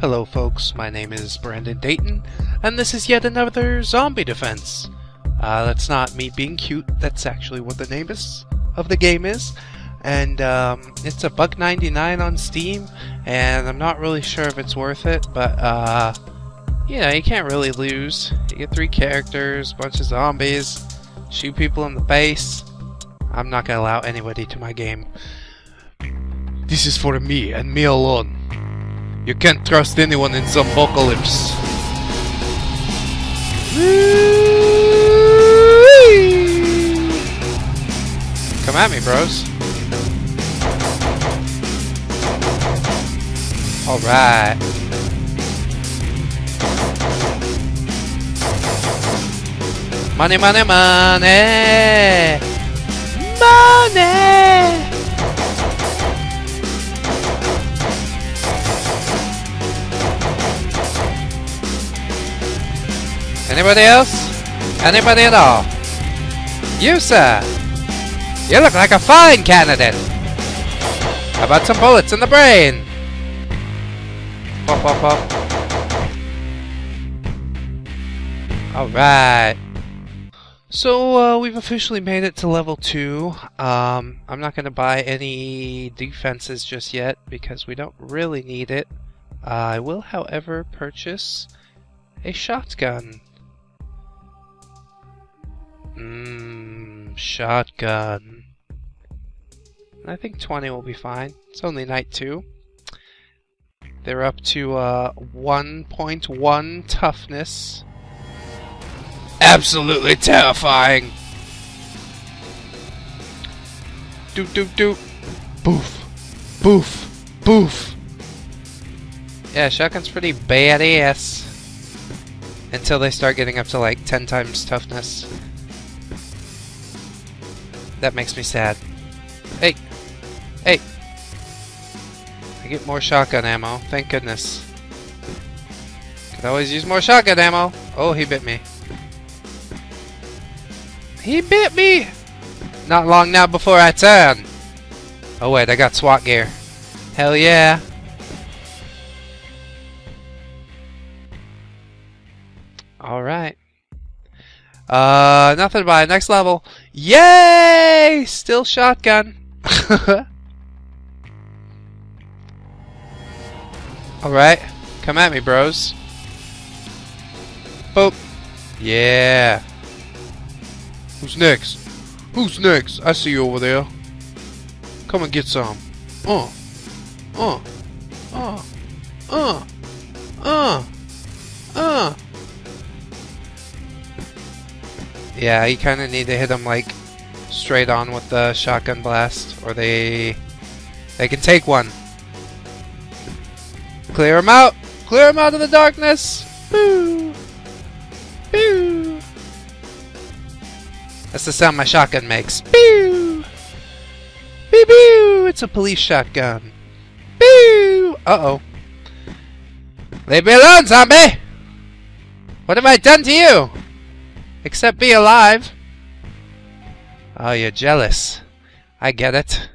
Hello folks, my name is Brandon Dayton, and this is yet another zombie defense. Uh, that's not me being cute, that's actually what the name is of the game is. And um, it's a buck 99 on Steam, and I'm not really sure if it's worth it, but uh, you know, you can't really lose. You get three characters, bunch of zombies, shoot people in the face. I'm not gonna allow anybody to my game. This is for me and me alone. You can't trust anyone in some Zombocalypse. Come at me, bros. Alright. Money, money, money! Money! Anybody else? Anybody at all? You, sir! You look like a fine candidate! How about some bullets in the brain? Pop, pop, pop. Alright. So, uh, we've officially made it to level 2. Um, I'm not going to buy any defenses just yet because we don't really need it. Uh, I will, however, purchase a shotgun. Mmm, shotgun. I think 20 will be fine. It's only night 2. They're up to uh, 1.1 toughness. Absolutely terrifying! Doop doop doop. Boof. Boof. Boof. Yeah, shotgun's pretty badass. Until they start getting up to like 10 times toughness. That makes me sad. Hey! Hey! I get more shotgun ammo, thank goodness. Could always use more shotgun ammo! Oh, he bit me. He bit me! Not long now before I turn! Oh wait, I got SWAT gear. Hell yeah! Alright. Uh, nothing buy. Next level. Yay! Still shotgun. Alright. Come at me, bros. Boop. Yeah. Who's next? Who's next? I see you over there. Come and get some. Uh. Uh. Uh. Uh. Yeah, you kind of need to hit them like straight on with the shotgun blast, or they they can take one. Clear them out. Clear them out of the darkness. Boo. Boo. That's the sound my shotgun makes. Boo. Boo boo. It's a police shotgun. Boo. Uh oh. Leave me alone, zombie. What have I done to you? Except be alive. Oh, you're jealous. I get it.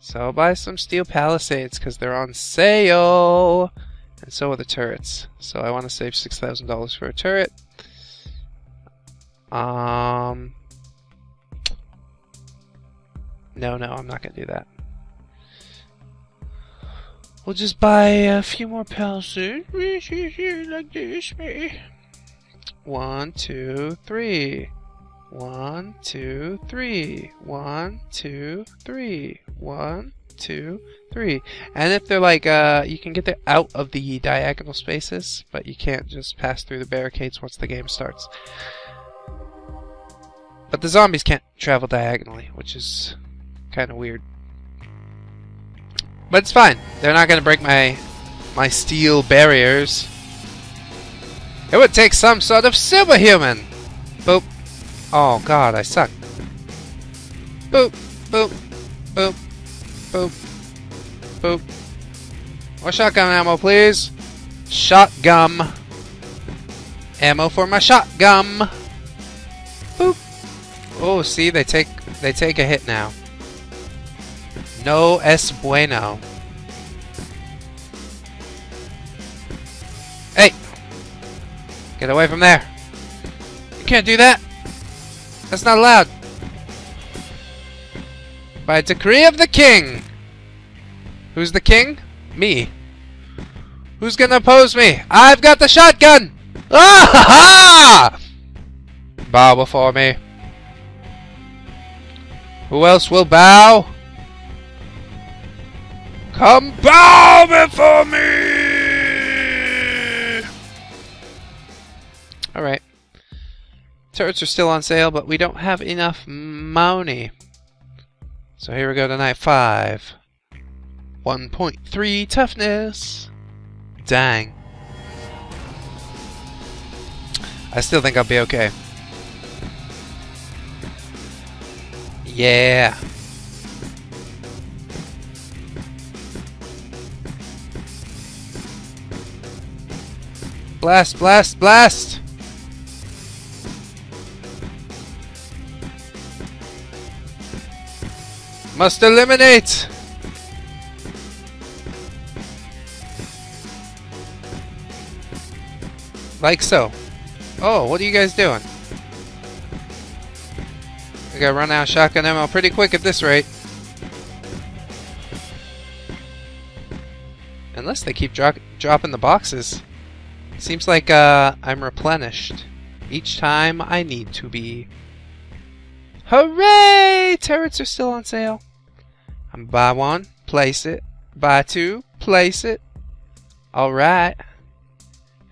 So buy some steel palisades because they're on sale. And so are the turrets. So I want to save $6,000 for a turret. Um. No, no, I'm not going to do that. We'll just buy a few more palisades. like this. One, two, three. One, two, three. One, two, three. One, two, three. And if they're like, uh, you can get there out of the diagonal spaces, but you can't just pass through the barricades once the game starts. But the zombies can't travel diagonally, which is kind of weird. But it's fine. They're not going to break my my steel barriers. It would take some sort of superhuman! Boop. Oh god, I suck. Boop, boop, boop, boop, boop. More shotgun ammo, please. Shotgun. Ammo for my shotgun. Boop. Oh, see, they take they take a hit now. No es bueno. Get away from there. You can't do that. That's not allowed. By decree of the king. Who's the king? Me. Who's gonna oppose me? I've got the shotgun! Ah ha ha! Bow before me. Who else will bow? Come bow before me! Alright. Turrets are still on sale, but we don't have enough money. So here we go to night 5. 1.3 toughness. Dang. I still think I'll be okay. Yeah. Blast, blast, blast! Must eliminate! Like so. Oh, what are you guys doing? I gotta run out of shotgun ammo pretty quick at this rate. Unless they keep dro dropping the boxes. Seems like uh, I'm replenished each time I need to be. Hooray! Turrets are still on sale. Buy one, place it. Buy two, place it. Alright.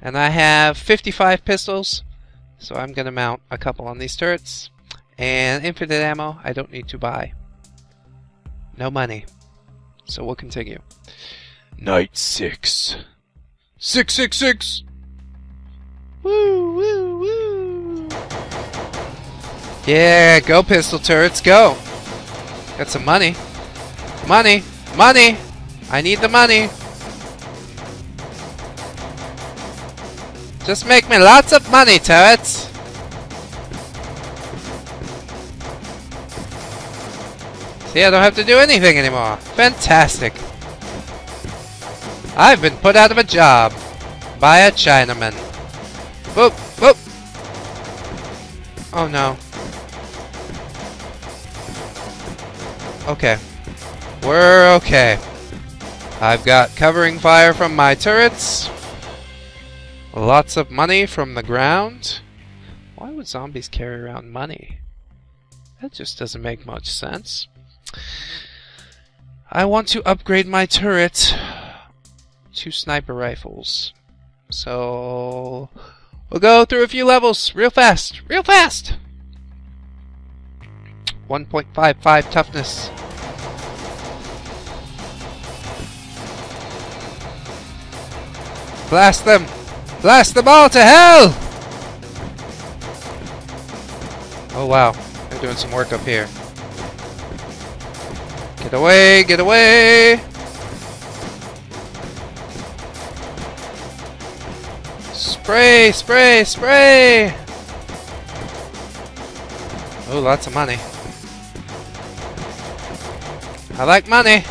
And I have 55 pistols, so I'm going to mount a couple on these turrets. And infinite ammo, I don't need to buy. No money. So we'll continue. Night 6. 666! Woo, woo, woo! Yeah, go pistol turrets, go! Got some money. Money! Money! I need the money! Just make me lots of money, turrets! See, I don't have to do anything anymore. Fantastic. I've been put out of a job by a Chinaman. Whoop, whoop. Oh no. Okay. We're okay. I've got covering fire from my turrets. Lots of money from the ground. Why would zombies carry around money? That just doesn't make much sense. I want to upgrade my turret to sniper rifles. So we'll go through a few levels real fast, real fast. 1.55 toughness. Blast them! Blast them all to hell! Oh wow, they're doing some work up here. Get away, get away! Spray, spray, spray! Oh, lots of money. I like money.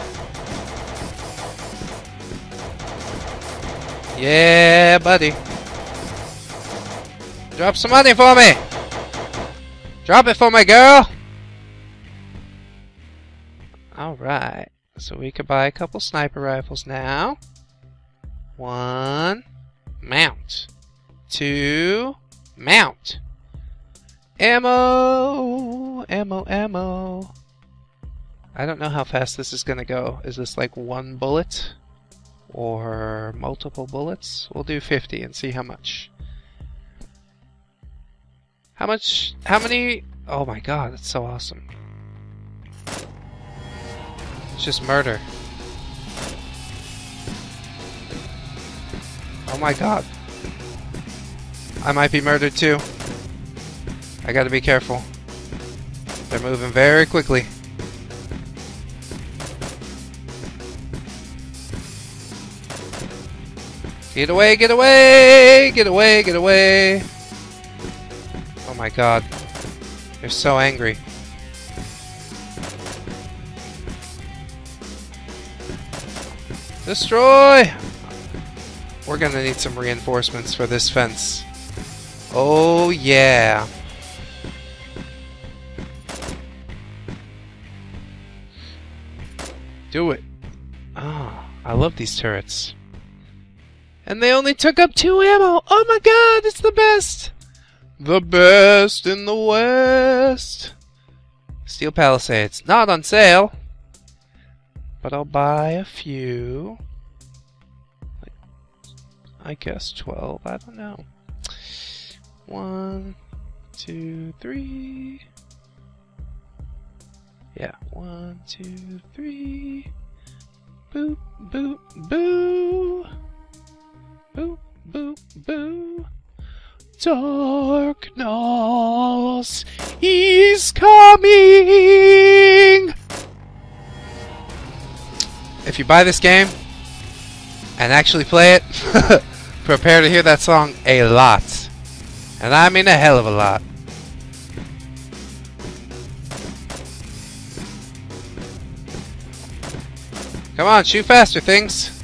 Yeah, buddy. Drop some money for me. Drop it for my girl. Alright. So we could buy a couple sniper rifles now. One. Mount. Two. Mount. Ammo. Ammo, ammo. I don't know how fast this is going to go. Is this like one bullet? Or multiple bullets? We'll do 50 and see how much. How much? How many? Oh my god, that's so awesome. It's just murder. Oh my god. I might be murdered too. I gotta be careful. They're moving very quickly. Get away, get away! Get away, get away! Oh my god. They're so angry. Destroy! We're gonna need some reinforcements for this fence. Oh yeah. Do it. Oh, I love these turrets. And they only took up two ammo. Oh my god, it's the best. The best in the West. Steel Palisades. Not on sale. But I'll buy a few. I guess 12. I don't know. One, two, three. Yeah, one, two, three. Boop, boop, boo. Boop, boop, boo. Darkness is coming. If you buy this game and actually play it, prepare to hear that song a lot. And I mean a hell of a lot. Come on, shoot faster, things.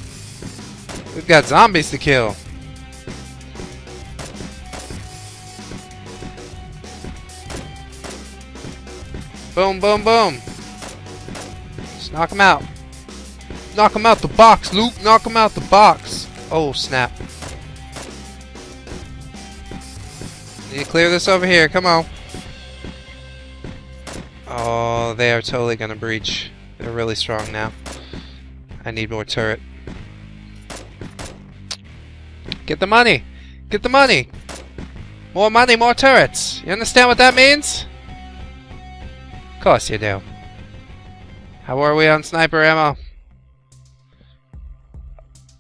We've got zombies to kill. Boom, boom, boom. Just knock him out. Knock him out the box, Luke. Knock him out the box. Oh, snap. Need to clear this over here. Come on. Oh, they are totally going to breach. They're really strong now. I need more turret. Get the money! Get the money! More money, more turrets! You understand what that means? Of course you do. How are we on sniper ammo?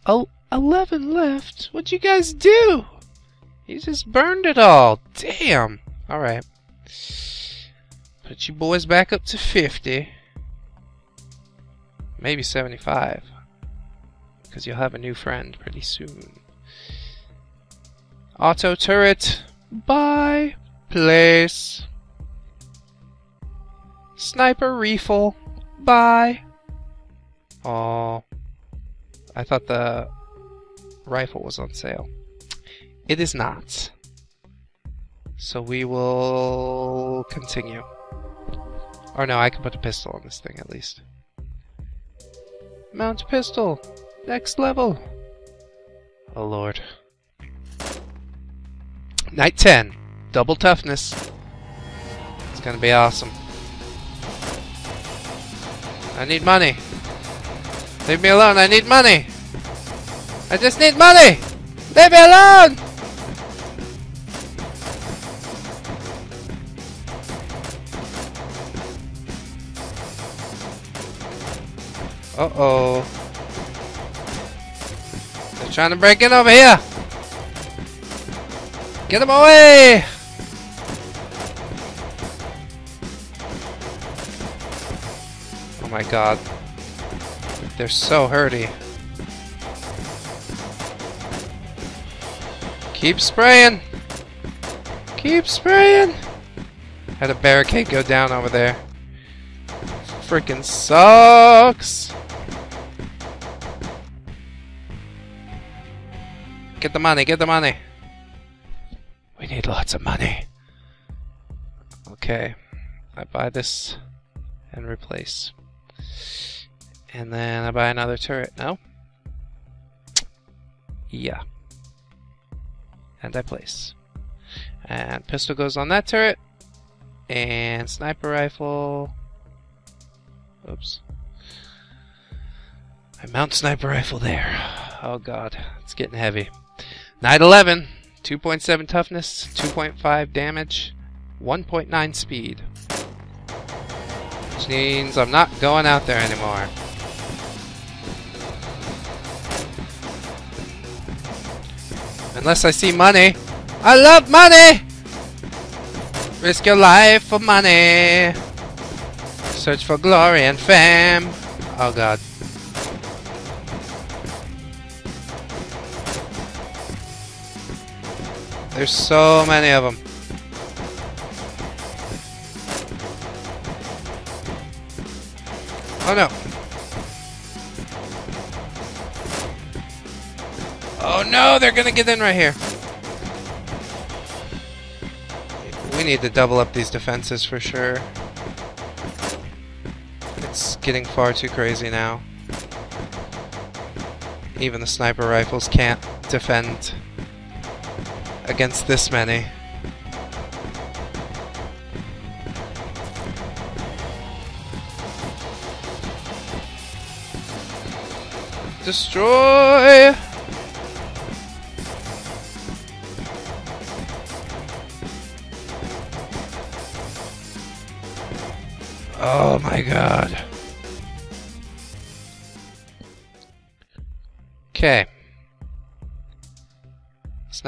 Oh, 11 left. What'd you guys do? You just burned it all. Damn. Alright. Put you boys back up to 50. Maybe 75. Because you'll have a new friend pretty soon. Auto turret. Bye. Place. Sniper rifle. Bye. Oh. I thought the rifle was on sale. It is not. So we will continue. Or no, I can put a pistol on this thing at least. Mount pistol. Next level. Oh lord. Night 10. Double toughness. It's gonna be awesome. I need money. Leave me alone, I need money! I just need money! Leave me alone! Uh-oh. They're trying to break in over here! Get them away! Oh my god. They're so hurty. Keep spraying! Keep spraying! Had a barricade go down over there. Freaking sucks! Get the money, get the money! Need lots of money. Okay. I buy this and replace. And then I buy another turret. No? Yeah. And I place. And pistol goes on that turret. And sniper rifle. Oops. I mount sniper rifle there. Oh god, it's getting heavy. Night 11. 2.7 toughness, 2.5 damage, 1.9 speed. Which means I'm not going out there anymore. Unless I see money. I love money! Risk your life for money. Search for glory and fame. Oh god. There's so many of them. Oh no. Oh no, they're gonna get in right here. We need to double up these defenses for sure. It's getting far too crazy now. Even the sniper rifles can't defend against this many. Destroy! Oh my god.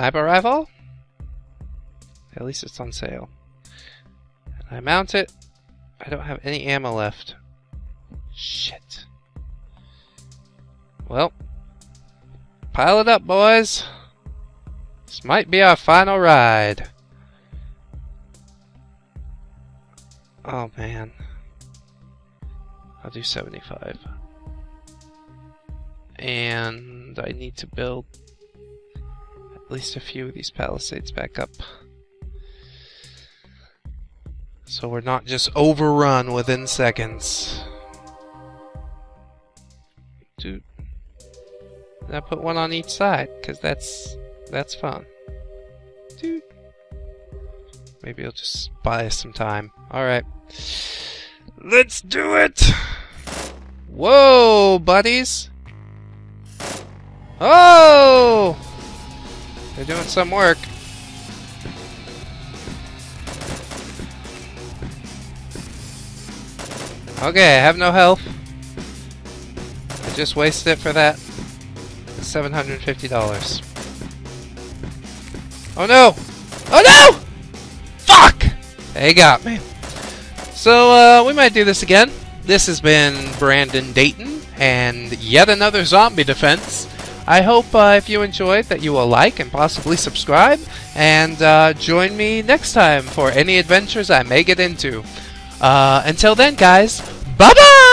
Sniper rifle? At least it's on sale. And I mount it. I don't have any ammo left. Shit. Well. Pile it up, boys. This might be our final ride. Oh man. I'll do 75. And I need to build least a few of these palisades back up. So we're not just overrun within seconds. Dude. I put one on each side, because that's that's fun. Dude. Maybe I'll just buy us some time. Alright. Let's do it! Whoa, buddies! Oh! They're doing some work. Okay, I have no health. I just wasted it for that. $750. Oh no! Oh no! Fuck! They got me. So, uh, we might do this again. This has been Brandon Dayton, and yet another zombie defense. I hope uh, if you enjoyed that you will like and possibly subscribe, and uh, join me next time for any adventures I may get into. Uh, until then, guys, bye bye!